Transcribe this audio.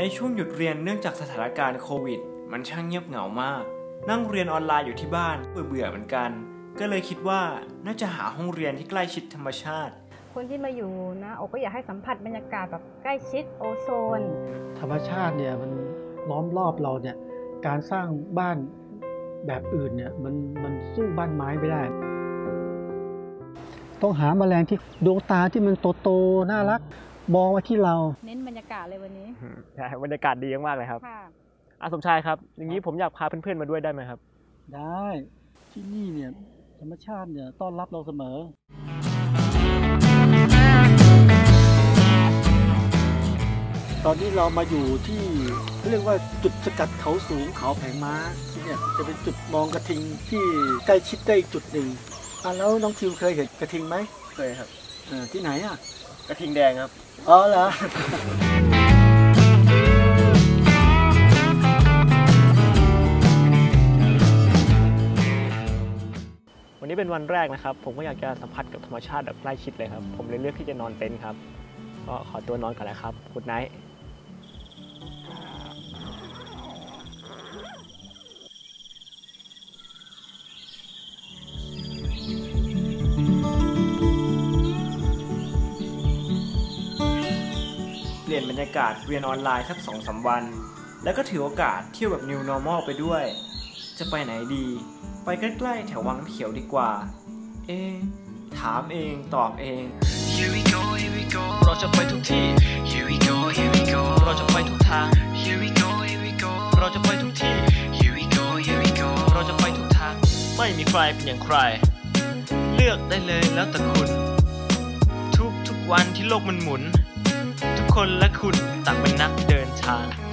ในช่วงหยุดเรียนเนื่องจากสถานการณ์โควิด มันช่างเงียบเหงามาก นั่งเรียนออนไลน์อยู่ที่บ้านเบื่อๆเหมือนกัน ก็เลยคิดว่าน่าจะหาห้องเรียนที่ใกล้ชิดธรรมชาติ คนที่มาอยู่นะโอก็อยากให้สัมผัสบรรยากาศแบบใกล้ชิดโอโซน ธรรมชาติเนี่ยมันล้อมรอบเราเนี่ยการสร้างบ้านแบบอื่นเนี่ยมันมันสู้บ้านไม้ไม่ได้ ต้องหาแมลงที่ดวงตาที่มันโตๆน่ารัก มองมาที่เรา เน้นบรรยากาศเลยวันนี้ใช่บรรยากาศดีมากๆเลยครับค่ะอาสมชายครับ อย่างนี้ผมอยากพาเพื่อนๆมาด้วยได้ไหมครับ ได้ที่นี่เนี่ยธรรมชาติเนี่ยต้อนรับเราเสมอ ตอนนี้เรามาอยู่ที่เรียกว่าจุดสกัดเขาสูงเขาแผงม้าที่เนี่ยจะเป็นจุดมองกระทิงที่ใกล้ชิดได้อีกจุดหนึ่งอะแล้วน้องทิวเคยเห็นกระทิงไหมเคยครับเออ ที่ไหนอะ กระทิงแดงครับ อ๋อเหรอวันนี้เป็นวันแรกนะครับ ผมก็อยากจะสัมผัสกับธรรมชาติแบบใกล้ชิดเลยครับ ผมเลยเลือกที่จะนอนเต็นท์ครับ ก็ขอตัวนอนก่อนนะครับกุด เปลี่ยนบรรยากาศเรียนออนไลน์สักสองสาวัน แล้วก็ถือโอกาสเที่ยวแบบ New Normal ไปด้วย จะไปไหนดี ไปใกล้ๆแถววังน้ำเขียวดีกว่า เอ๊ะถามเองตอบเอง Here we go, here we go. เราจะไปทุกที่ Here we go, here we go. เราจะไปทุกทาง Here we go, here we go. เราจะไปทุกที่ Here we go, here we go. เราจะไปทุกทาง ไม่มีใครเป็นอย่างใคร เลือกได้เลยแล้วแต่คุณ ทุกทุกวันที่โลกมันหมุนทุก คนและคุณต่างเป็นนักเดินทาง